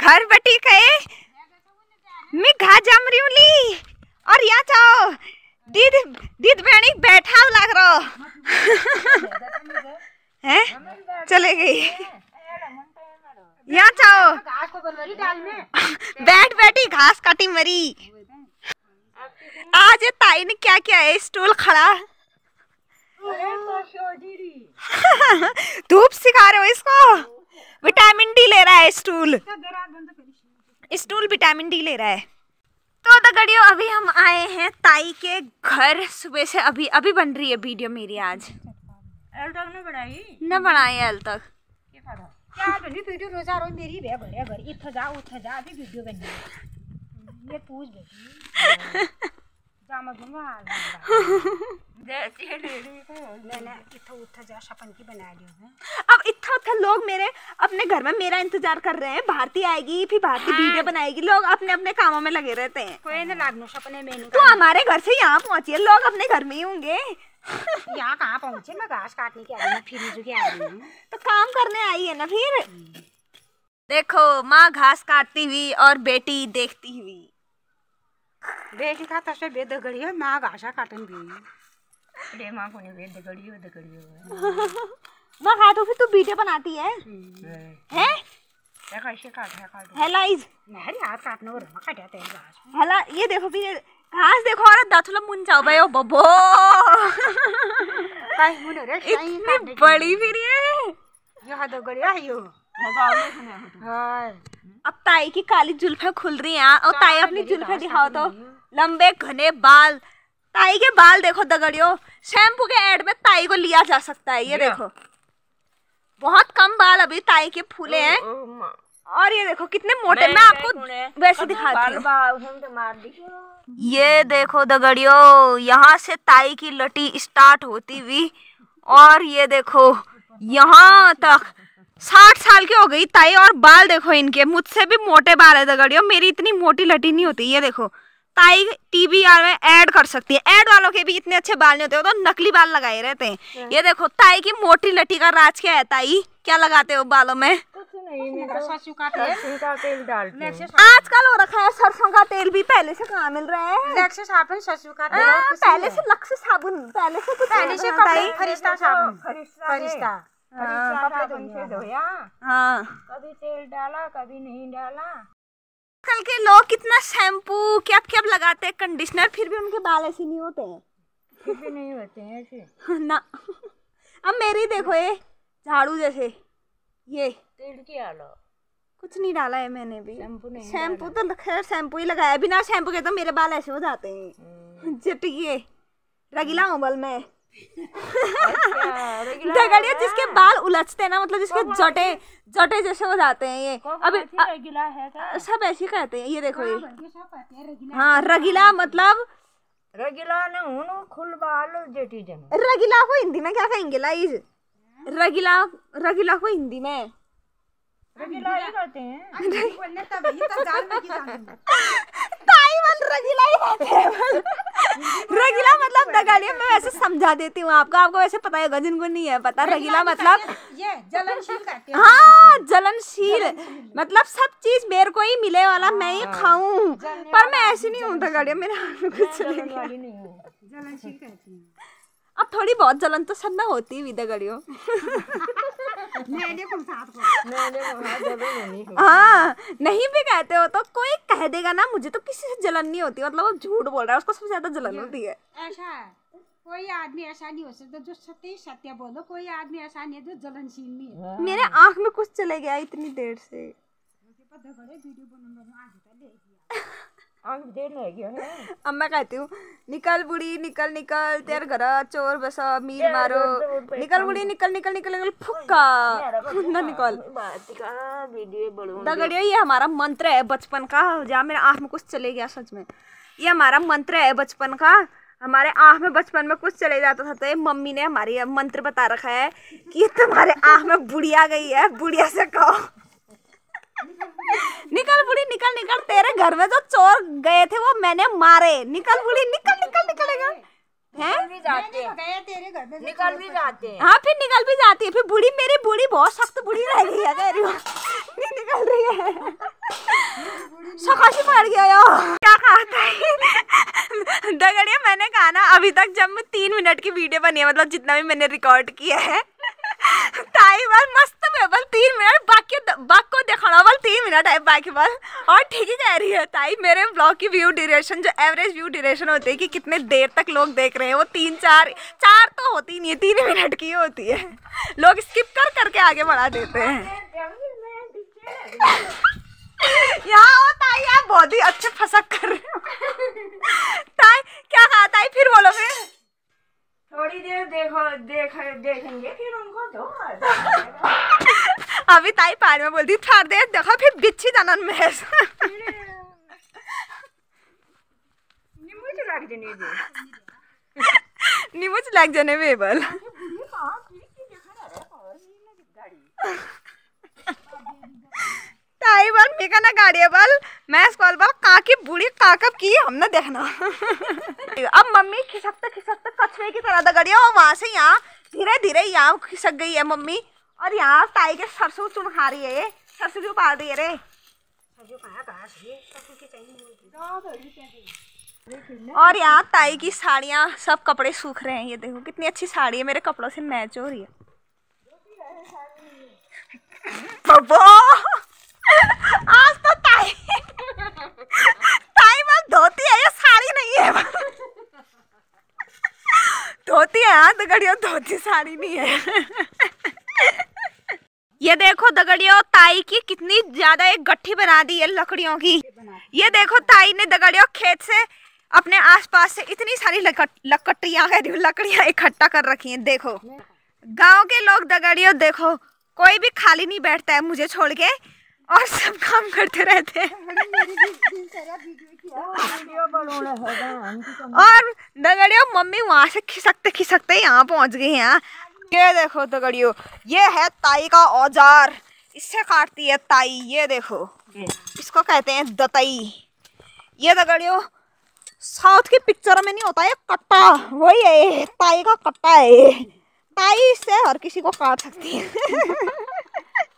घर बैठी कहे। मैं घा जम रही हूँ ली। और यहाँ जाओ दीद दीद बहनी बैठा लग रहा। है? चले गई। यहाँ जाओ बैठ, बैठी घास काटी मरी। आज ताई ने क्या किया है? स्टूल खड़ा। धूप सिखा रहे हो इसको? विटामिन डी ले रहा है स्टूल। स्टूल विटामिन डी ले रहा है। तो दगड़ियों अभी हम आए हैं ताई के घर। सुबह से अभी अभी बन रही है वीडियो मेरी आज। न बनाई है अल तक। क्या बनी वीडियो रोजा रोज मेरी? बे भरे भर इथ जा उठ जा अभी वीडियो बनी ये पूछ बेटी जामा घुमा मैंने इथ उठ जा सपन की बना लियो है अब इतना उतना लोग मेरे अपने घर में मेरा इंतज़ार कर रहे हैं। भारती आएगी फिर भारती वीडियो बनाएगी। लोग अपने अपने कामों में लगे रहते हैं। कोई न लागनो सपने में तो हमारे घर से यहाँ पहुँची है लोग अपने घर में ही होंगे। यहाँ कहाँ पहुँचे? मैं घास काटने के आई हूँ फिर आई हूँ? तो काम करने आई है ना फिर? देखो माँ घास काटती हुई और बेटी देखती हुई। बेटी का तसे बेद गड़ी है माँ घासा काटन भी। रे माँ को ने बेद गड़ी है बेद गड़ी है माँ काटो फिर तू वीडियो बनाती है। हैं? देखा इसे काट है काट हेलाइज नहीं हाथ काटने और काटा तेरे घास हेला ये देखो फिर घास देखो और दाथुला मुन जाओ भाई ओ रे इतनी बड़ी फिर ये। यहाँ तो गड़ी है यो। हाँ अब ताई की काली जुल्फे खुल रही हैं और ताई अपनी जुल्फे दिखाओ तो। लंबे घने बाल। ताई के बाल देखो दगड़ियो। शैम्पू के ऐड में ताई को लिया जा सकता है ये देखो। बहुत कम बाल अभी ताई के फूले हैं। और ये देखो कितने मोटे। मैं आपको वैसे दिखाती हूँ। ये देखो दगड़ियो यहाँ से ताई की लटी स्टार्ट होती हुई और ये देखो यहाँ तक साठ साल की हो गई ताई और बाल देखो इनके मुझसे भी मोटे बाल है दगड़ियो मेरी इतनी मोटी लटी नहीं होती ये देखो। ताई टीवी में ऐड कर सकती है ऐड वालों के भी इतने अच्छे बाल नहीं होते वो तो नकली बाल लगाए रहते हैं। ये देखो ताई की मोटी लटी का राज क्या है ताई? क्या लगाते हो बालों में? काटे आजकल हो रखा है सरसों का तेल भी पहले से कहाँ मिल रहा है? लेक्से साबुन ससु काटे हाँ, पहले से लक्स साबुन पहले से कुछ पहले से हाँ, कपड़े फरिश्ता साबुन फरिश्ता। हाँ कभी तेल डाला कभी नहीं डाला? कल के लोग कितना शैम्पू क्या क्या लगाते हैं कंडीशनर फिर भी उनके बाल ऐसे नहीं होते हैं। फिर भी नहीं होते हैं ऐसे? ना। अब मेरी देखो ये झाड़ू जैसे ये। तेल की आलो कुछ नहीं डाला है मैंने भी। शैम्पू नहीं शैम्पू तो खैर शैम्पू ही लगाया। बिना शैम्पू के तो मेरे बाल ऐसे हो जाते हैं। चटिए रगीला हूँ बल मैं दगड़िया जिसके बाल उलझते हैं ना मतलब जिसके जटे जटे जैसे हो जाते हैं ये। अभी है? सब ऐसे कहते हैं ये देखो ये। ये सब कहते हैं रगीला हाँ रगीला मतलब रगीला ने हुनु खुल बाल जेटी जन। रगीला को हिंदी में क्या कहेंगे लाइज? रगीला रगीला को हिंदी में। रगीला ही कहते हैं। बोलने तब ये तो जान में की जान ताई वाल रगीला ही हैं रगीला मतलब दगाड़िया मैं वैसे समझा देती हूँ आपको आपको वैसे पता है जिनको नहीं है पता रगीला मतलब ये जलनशील हाँ। जलनशील मतलब सब चीज़ मेरे को ही मिले वाला मैं ही खाऊं पर मैं ऐसी नहीं हूँ दगाड़िया मेरे हाथ में कुछ चले गया नहीं हूँ। हैं। अब थोड़ी बहुत जलन तो सब में होती है दगड़ियों। मैंने हाँ नहीं भी कहते हो तो कोई कह देगा ना मुझे तो किसी से जलन नहीं होती मतलब वो झूठ बोल रहा है उसको सबसे ज़्यादा जलन होती है। ऐसा है कोई आदमी ऐसा नहीं हो सकता जो सत्य सत्य बोलो कोई आदमी ऐसा नहीं है जो जलनशील नहीं है। मेरे आँख में कुछ चले गया इतनी देर से। है अब मैं कहती हूँ निकल बुढ़ी निकल निकल तेरे घर चोर बसा मीर मारो। निकल बुढ़ी निकल निकल निकल निकल फुक्का। ना निकल। दगड़ियो ये हमारा मंत्र है बचपन का जहाँ मेरे आँख में कुछ चले गया सच में। ये हमारा मंत्र है बचपन का हमारे आँख में बचपन में कुछ चले जाता था तो ये मम्मी ने हमारी मंत्र बता रखा है कि तुम्हारे आँख में बुढ़िया गई है बुढ़िया से कहो। निकल बुढ़ी निकल निकल। तेरे घर में जो चोर गए थे वो मैंने मारे। निकल बुढ़ी निकल निकल निकलेगा हैं? भी जाते हैं। तेरे घर में निकल भी जाते हैं। हाँ फिर निकल भी जाती है। फिर बूढ़ी मेरी बूढ़ी बहुत सख्त बूढ़ी रह गई है हूँ नहीं निकल रही है। सकाशी मार गया यार। क्या कहा था? दगड़िया मैंने कहा ना अभी तक जब मैं तीन मिनट की वीडियो बनी है मतलब जितना भी मैंने रिकॉर्ड किया है ताई बार मस्त बल, तीन मिनट, बाकी बाक को दिखाना बल, तीन मिनट है, बाकी बल। और ठीक ही कह रही है ताई, मेरे ब्लॉग की व्यू ड्यूरेशन जो एवरेज व्यू ड्यूरेशन होती है कि कितने देर तक लोग देख रहे हैं, वो तीन, चार चार तो होती नहीं है, तीन मिनट की होती है। लोग स्किप कर, करके आगे बढ़ा देते हैं। यहाँ हो ताई, आप बहुत ही अच्छे फसक कर रहे हो। ताई, क्या कहा ताई? फिर बोलो फिर। थोड़ी देर देखो देख देखेंगे फिर उनको दो अभी ताई पार में बोलती थार देर देखो फिर बिच्छी दाना में नींबू चला लग जाने दे। निमुच लग जाने बेबल ताई गाड़ी बल मैं स्कॉल बल काकी बूढ़ी काकब की हमने देखना। अब मम्मी खिसकते खिसकते कछुए की तरह दगड़ी और वहाँ से यहाँ धीरे धीरे यहाँ खिसक गई है मम्मी। और यहाँ ताई के सरसों चुन खा रही है सरसों क्यों पाल रही है रे? और यहाँ ताई की साड़ियाँ, सब कपड़े सूख रहे हैं, ये देखो, कितनी अच्छी साड़ी है, मेरे कपड़ों से मैच हो रही है। आज तो ताई। ताई धोती है ये साड़ी नहीं है। धोती है हाँ दगड़ियों धोती साड़ी नहीं है। ये देखो दगड़ियों ताई की कितनी ज़्यादा एक गट्ठी बना दी है लकड़ियों की। ये देखो ताई ने दगड़ियों खेत से अपने आसपास से इतनी सारी लकड़ियाँ लकड़ियाँ इकट्ठा कर रखी हैं देखो। गाँव के लोग दगड़ियों देखो कोई भी खाली नहीं बैठता है मुझे छोड़ के। और सब काम करते रहते हैं। और दगड़ियों मम्मी वहाँ से खिसकते खिसकते यहाँ पहुँच गई हैं। ये देखो दगड़ियों ये है ताई का औज़ार। इससे काटती है ताई ये देखो। इसको कहते हैं दतई। ये दगड़ियों साउथ की पिक्चर में नहीं होता है कट्टा। वही है ताई का कट्टा है। ताई इससे हर किसी को काट सकती है।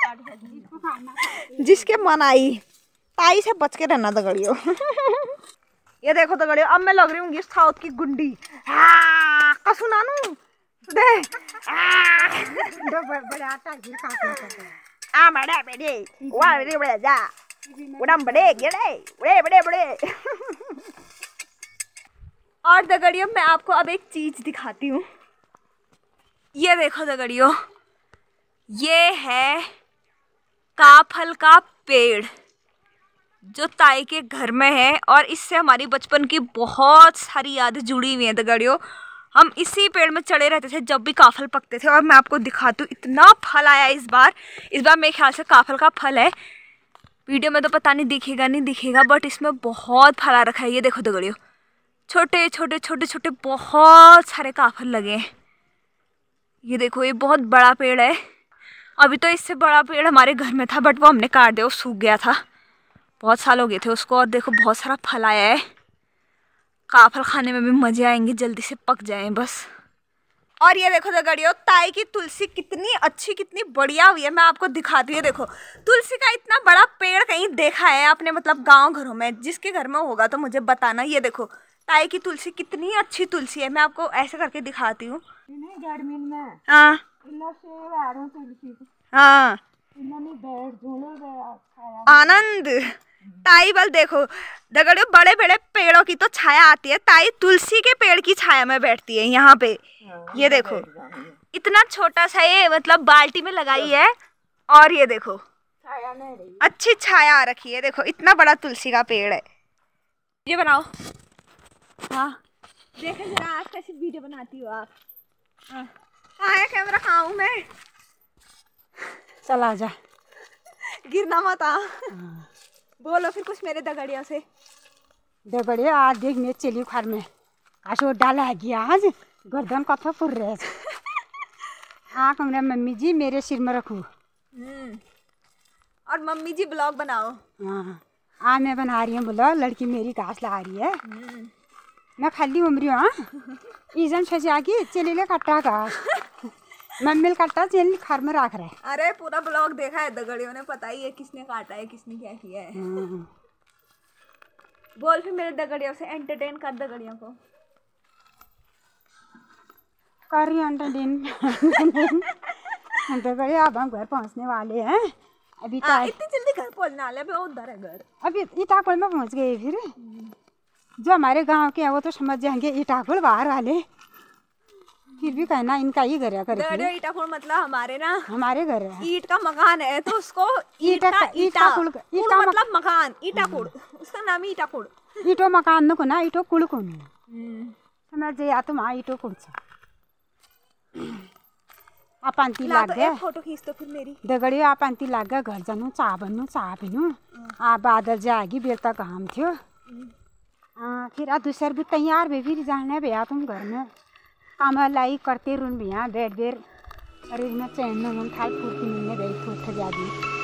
जिसके मन आई, ताई से बच के रहना दगड़ियो। ये देखो दगड़ियो, अब मैं लग रही हूँ साउथ की गुंडी। कसू नानू, दे। बड़े बड़े। और दगड़ियो, मैं आपको अब एक चीज़ दिखाती हूँ। ये देखो दगड़ियो, ये है काफल का पेड़, जो ताई के घर में है और इससे हमारी बचपन की बहुत सारी यादें जुड़ी हुई हैं, दगड़ियों। हम इसी पेड़ में चढ़े रहते थे जब भी काफल पकते थे। और मैं आपको दिखाती हूँ, इतना फल आया इस बार। इस बार मेरे ख्याल से काफल का फल है। वीडियो में तो पता नहीं दिखेगा नहीं दिखेगा बट इसमें बहुत फल आ रखा है। ये देखो दगड़ियों, छोटे छोटे छोटे छोटे बहुत सारे काफल लगे हैं। ये देखो, ये बहुत बड़ा पेड़ है। अभी तो इससे बड़ा पेड़ हमारे घर में था बट वो हमने काट दिया वो सूख गया था। बहुत साल हो गए थे उसको और देखो बहुत सारा फल आया है। काफल खाने में भी मज़े आएँगे जल्दी से पक जाए बस। और ये देखो दगड़ियों ताई की तुलसी कितनी अच्छी कितनी बढ़िया हुई है। मैं आपको दिखाती हूँ देखो तुलसी का इतना बड़ा पेड़ कहीं देखा है आपने मतलब गाँव घरों में जिसके घर में होगा तो मुझे बताना। ये देखो ताई की तुलसी कितनी अच्छी तुलसी है मैं आपको ऐसे करके दिखाती हूँ। में। हाँ। तुलसी हाँ आनंद। ताई बल देखो दगड़ियों बड़े बड़े पेड़ों की तो छाया आती है। ताई तुलसी के पेड़ की छाया में बैठती है यहाँ पे। ये देखो। इतना छोटा सा ये मतलब बाल्टी में लगाई है। और ये देखो। छाया नहीं अच्छी छाया आ रखी है। देखो इतना बड़ा तुलसी का पेड़ है। ये बनाओ। हाँ। देखे जरा आज कैसी वीडियो बनाती हो आप। हाँ। कहाँ है कैमरा कहाँ हूँ मैं। चला जा। गिरना मत आ। बोलो फिर कुछ मेरे दगड़ियों से। दे बढ़िया आज देख मैं चली खार में। आज वो डाला है गया आज गर्दन कथा फुर रहे हाँ। कमरा मम्मी जी मेरे सिर में रखू। हम्म। और मम्मी जी ब्लॉग बनाओ। हाँ। आ मैं बना रही हूँ बोलो लड़की मेरी घास ला रही है। मैं खाली उमरी हूँ। हाँ के चले ले कट्टा घास मम्मी कट्टा चल खार में रख रहा। है अरे पूरा ब्लॉग देखा है दगड़ियों ने पता ही है किसने काटा है किसने क्या किया है। हाँ। बोल फिर मेरे दगड़ियों से एंटरटेन कर दगड़ियों को। कर रही एंटरटेन करिए अब हम घर पहुँचने वाले हैं। अभी हाँ तो इतनी जल्दी घर पहुँचने वाले अभी उधर है घर। अभी इटाकुल में पहुँच गए फिर। जो हमारे गाँव के हैं वो तो समझ जाएँगे इटाकुल बाहर वाले। फिर भी कहना इनका ही घर है दगड़ियों ईटापुर मतलब हमारे ना। हमारे घर है। ईट का मकान है तो उसको ईट ईटा- ईटा ईटा ईटा मतलब मकान। ईटाकुड़ उसका नाम ही ईटाकुड़ इटो मकान को ना इटो कुड़ को समझ जाए तुम आ इटो कुड़ छ आपंती ला लाग तो गया फ़ोटो खींच तो फिर मेरी। दगड़ियो आपंती लाग गया घर जानु चा बन्नु चा पिनु आ बादल जाएगी बेर तक घाम थियो। हाँ फिर आ दूसर भी तैयार भी, फिर जाने भैया तुम घर में। काम लाई करते रुन भैया बैठ बेर शरीर में चैन में खाई फूर्ती मिलने गई फूट जागी